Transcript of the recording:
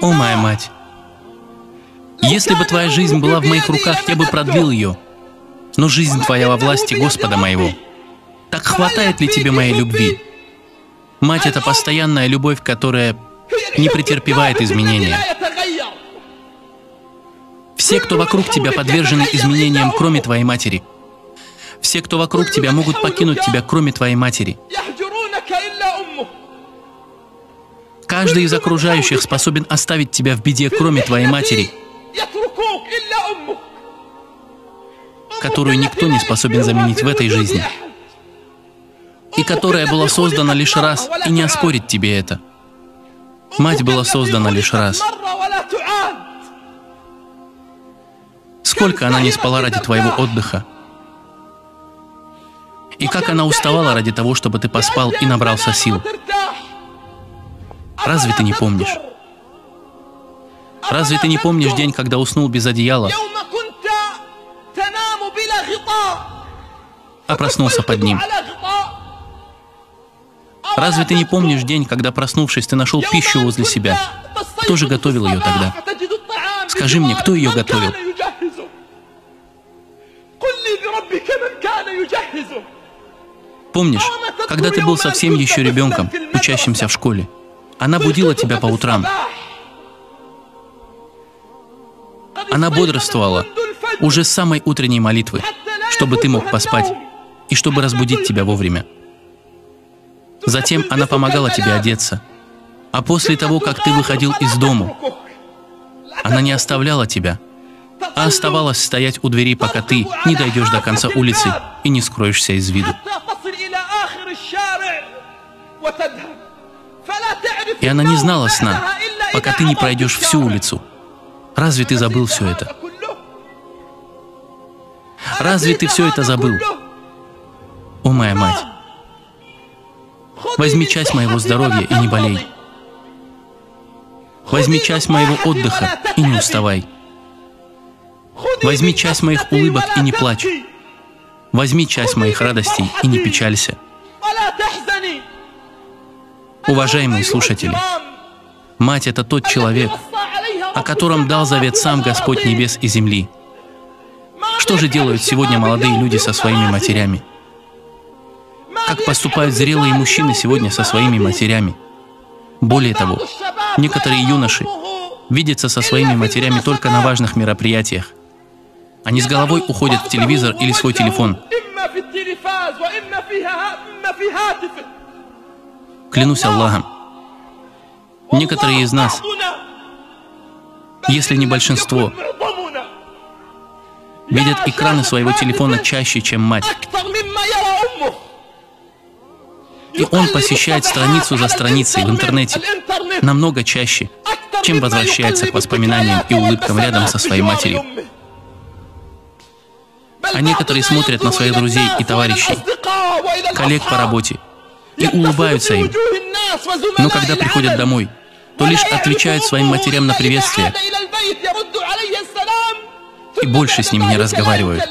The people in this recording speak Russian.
О, моя мать! Если бы твоя жизнь была в моих руках, я бы продлил ее. Но жизнь твоя во власти Господа моего. Так хватает ли тебе моей любви? Мать — это постоянная любовь, которая не претерпевает изменения. Все, кто вокруг тебя, подвержены изменениям, кроме твоей матери. Все, кто вокруг тебя, могут покинуть тебя, кроме твоей матери. Каждый из окружающих способен оставить тебя в беде, кроме твоей матери, которую никто не способен заменить в этой жизни, и которая была создана лишь раз, и не оспорить тебе это. Мать была создана лишь раз. Сколько она не спала ради твоего отдыха. И как она уставала ради того, чтобы ты поспал и набрался сил. Разве ты не помнишь? Разве ты не помнишь день, когда уснул без одеяла, а проснулся под ним? Разве ты не помнишь день, когда, проснувшись, ты нашел пищу возле себя? Кто же готовил ее тогда? Скажи мне, кто ее готовил? Помнишь, когда ты был совсем еще ребенком, учащимся в школе, она будила тебя по утрам. Она бодрствовала уже с самой утренней молитвы, чтобы ты мог поспать и чтобы разбудить тебя вовремя. Затем она помогала тебе одеться. А после того, как ты выходил из дому, она не оставляла тебя, а оставалась стоять у двери, пока ты не дойдешь до конца улицы и не скроешься из виду. И она не знала сна, пока ты не пройдешь всю улицу. Разве ты забыл все это? Разве ты все это забыл? О, моя мать! Возьми часть моего здоровья и не болей. Возьми часть моего отдыха и не уставай. Возьми часть моих улыбок и не плачь. Возьми часть моих радостей и не печалься. Уважаемые слушатели, мать — это тот человек, о котором дал завет сам Господь небес и земли. Что же делают сегодня молодые люди со своими матерями? Как поступают зрелые мужчины сегодня со своими матерями? Более того, некоторые юноши видятся со своими матерями только на важных мероприятиях. Они с головой уходят в телевизор или свой телефон. Клянусь Аллахом, некоторые из нас, если не большинство, видят экраны своего телефона чаще, чем мать. И он посещает страницу за страницей в интернете намного чаще, чем возвращается к воспоминаниям и улыбкам рядом со своей матерью. А некоторые смотрят на своих друзей и товарищей, коллег по работе, и улыбаются им. Но когда приходят домой, то лишь отвечают своим матерям на приветствие и больше с ними не разговаривают.